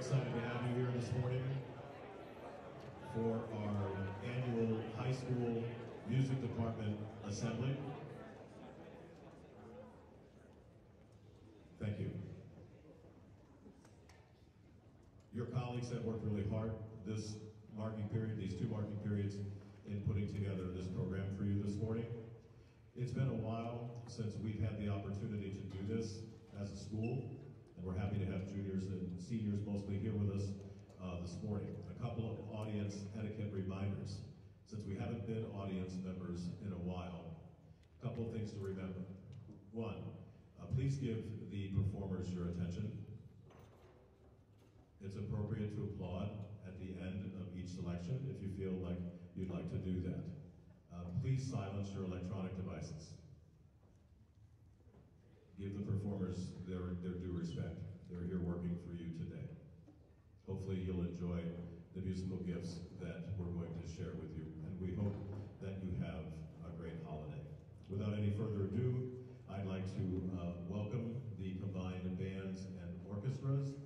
excited to have you here this morning for our annual high school music department assembly. Thank you. Your colleagues have worked really hard this marking period, these two marking periods, in putting together this program for you this morning. It's been a while since we've had the opportunity to do this as a school, and we're happy to have juniors and seniors mostly here with us uh, this morning. A couple of audience etiquette reminders. Since we haven't been audience members in a while, a couple of things to remember. One, uh, please give the performers your attention. It's appropriate to applaud at the end of each selection if you feel like you'd like to do that. Uh, please silence your electronic devices. Give the performers their, their due respect. They're here working for you today. Hopefully you'll enjoy the musical gifts that we're going to share with you, and we hope that you have a great holiday. Without any further ado, I'd like to uh, welcome the combined bands and orchestras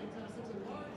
To have such a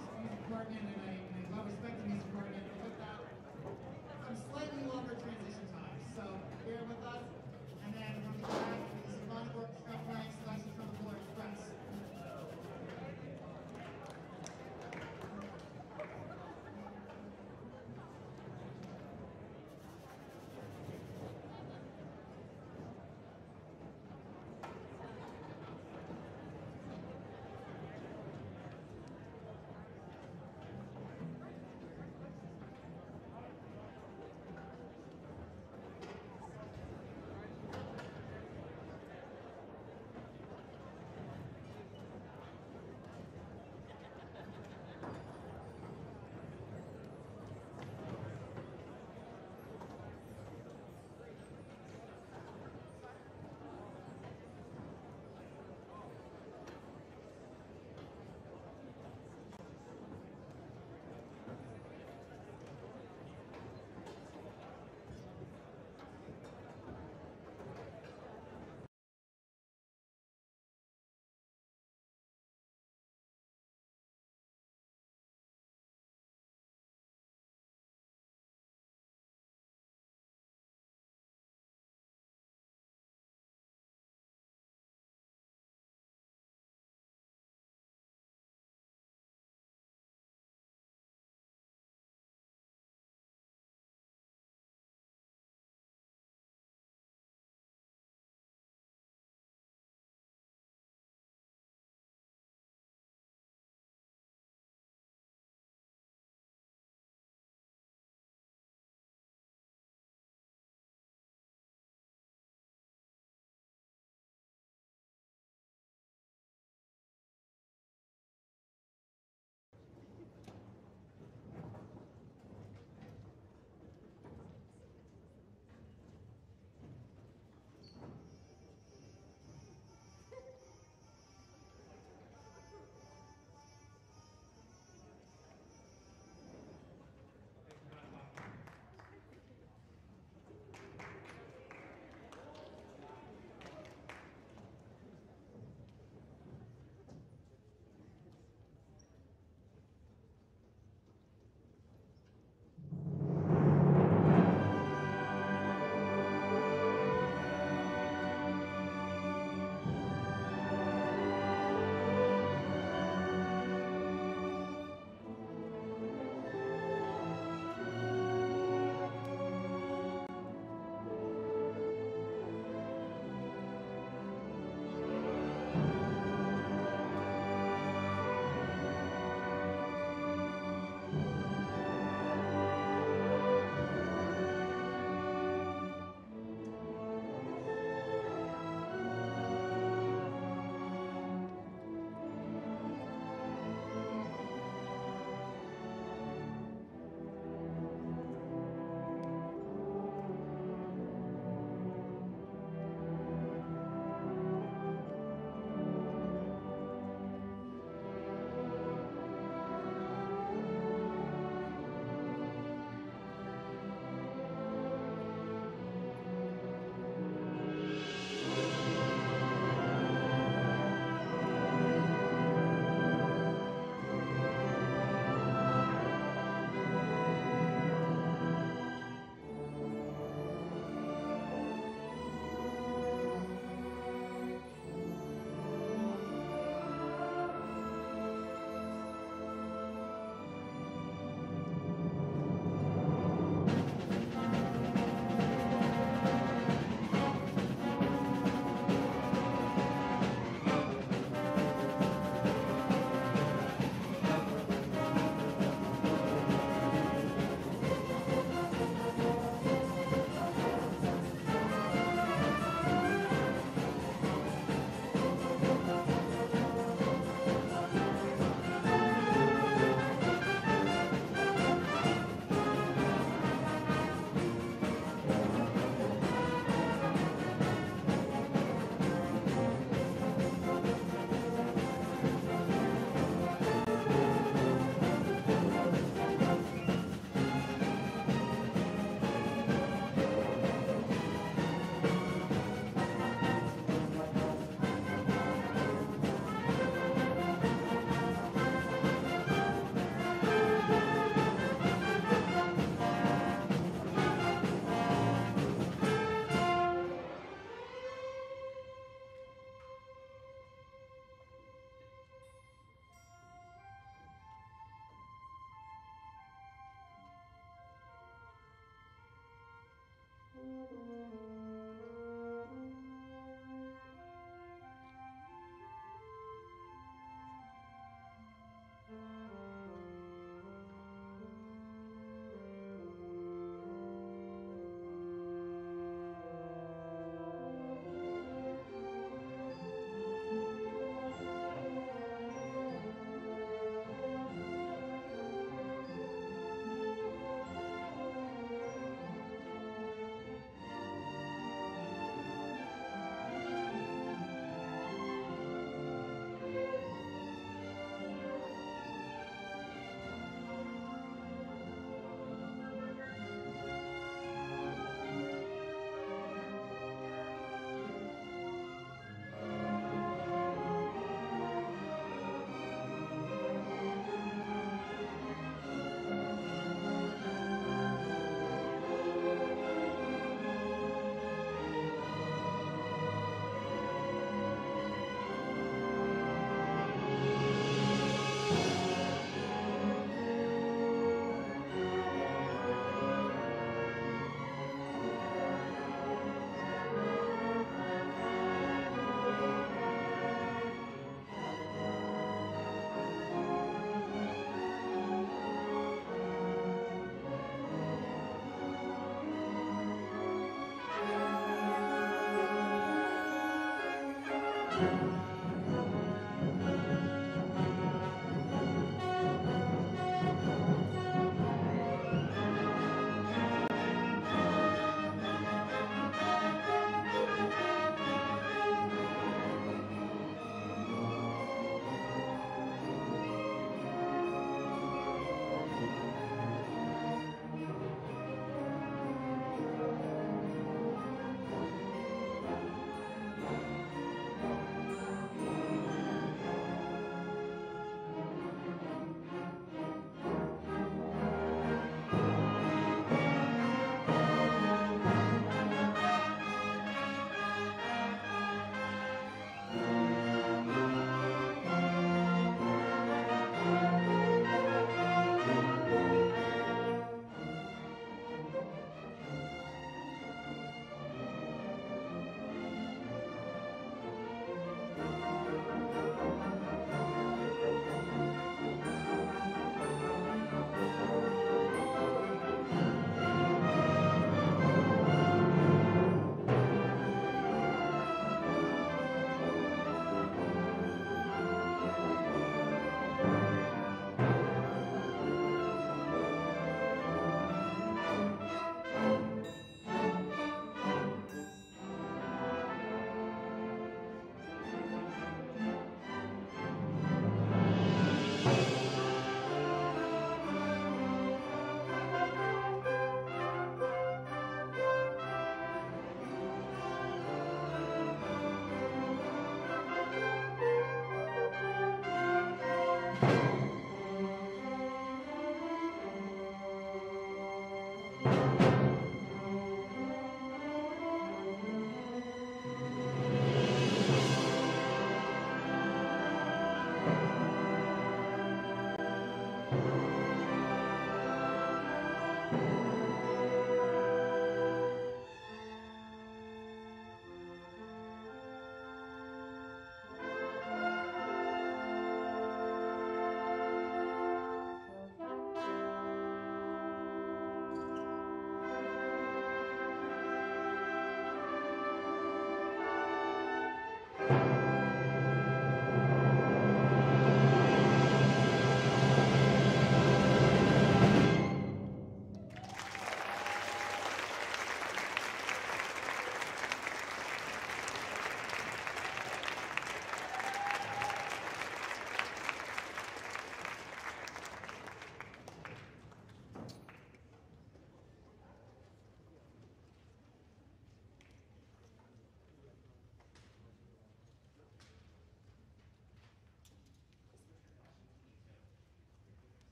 Thank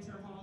Winter Hall.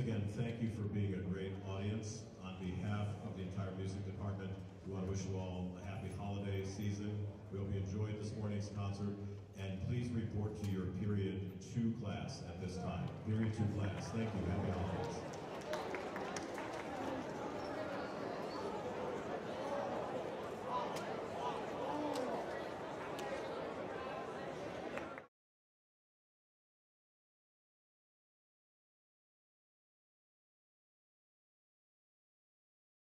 Again, thank you for being a great audience. On behalf of the entire music department, we want to wish you all a happy holiday season. We hope you enjoyed this morning's concert. And please report to your period two class at this time. Period two class. Thank you. Happy holidays.